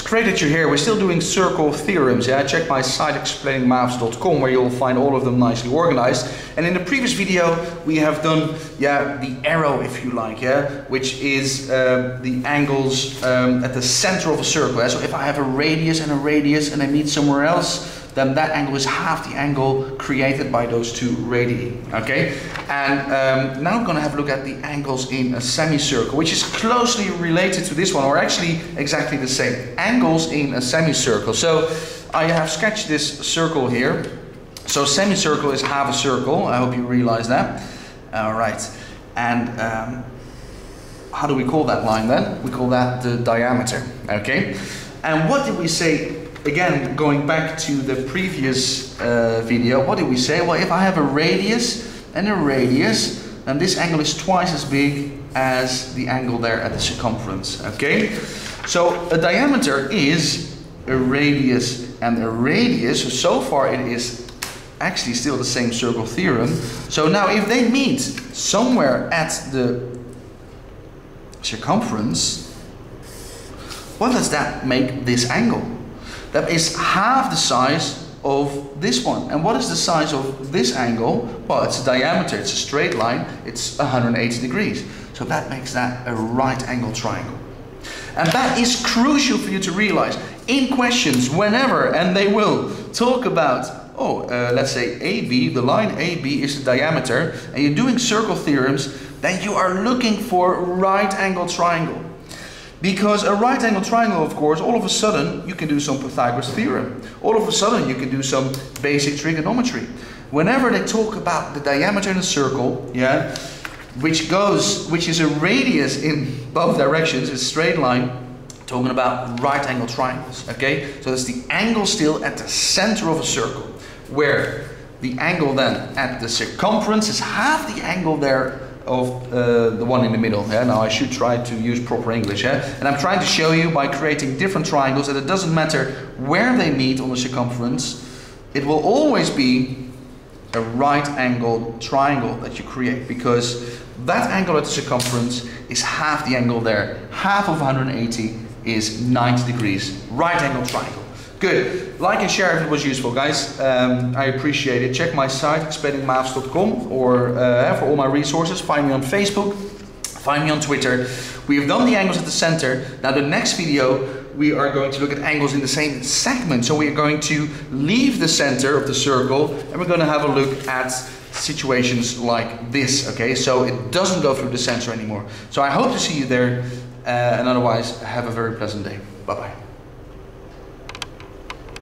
It's great that you're here. We're still doing circle theorems. Yeah, check my site explainingmaths.com where you'll find all of them nicely organized. And in the previous video, we have done yeah the arrow, if you like, yeah, which is um, the angles um, at the center of a circle. Yeah? So if I have a radius and a radius and they meet somewhere else, then that angle is half the angle created by those two radii. Okay, and um, now I'm going to have a look at the angles in a semicircle, which is closely related to this one, or actually exactly the same. Angles in a semicircle. So I have sketched this circle here. So semicircle is half a circle. I hope you realize that. All right, and um, how do we call that line then? We call that the diameter. Okay, and what did we say again, going back to the previous uh, video, what did we say? Well, if I have a radius and a radius, then this angle is twice as big as the angle there at the circumference, okay? So a diameter is a radius and a radius, so, so far it is actually still the same circle theorem. So now if they meet somewhere at the circumference, what does that make this angle? That is half the size of this one. And what is the size of this angle? Well, it's a diameter, it's a straight line, it's 180 degrees. So that makes that a right angle triangle. And that is crucial for you to realize. In questions, whenever, and they will, talk about, oh, uh, let's say AB, the line AB is the diameter, and you're doing circle theorems, then you are looking for right angle triangle. Because a right angle triangle, of course, all of a sudden you can do some Pythagoras theorem. All of a sudden you can do some basic trigonometry. Whenever they talk about the diameter in a circle, yeah, which goes, which is a radius in both directions, a straight line, talking about right angle triangles, okay? So it's the angle still at the center of a circle, where the angle then at the circumference is half the angle there of uh, the one in the middle. Yeah? Now I should try to use proper English. Yeah? And I'm trying to show you by creating different triangles that it doesn't matter where they meet on the circumference, it will always be a right angled triangle that you create because that angle at the circumference is half the angle there. Half of 180 is 90 degrees. Right angled triangle. Good. Like and share if it was useful, guys. Um, I appreciate it. Check my site, explainingmaths.com, or uh, for all my resources. Find me on Facebook. Find me on Twitter. We have done the angles at the center. Now, the next video, we are going to look at angles in the same segment. So we are going to leave the center of the circle, and we're going to have a look at situations like this. Okay, so it doesn't go through the center anymore. So I hope to see you there, uh, and otherwise, have a very pleasant day. Bye bye.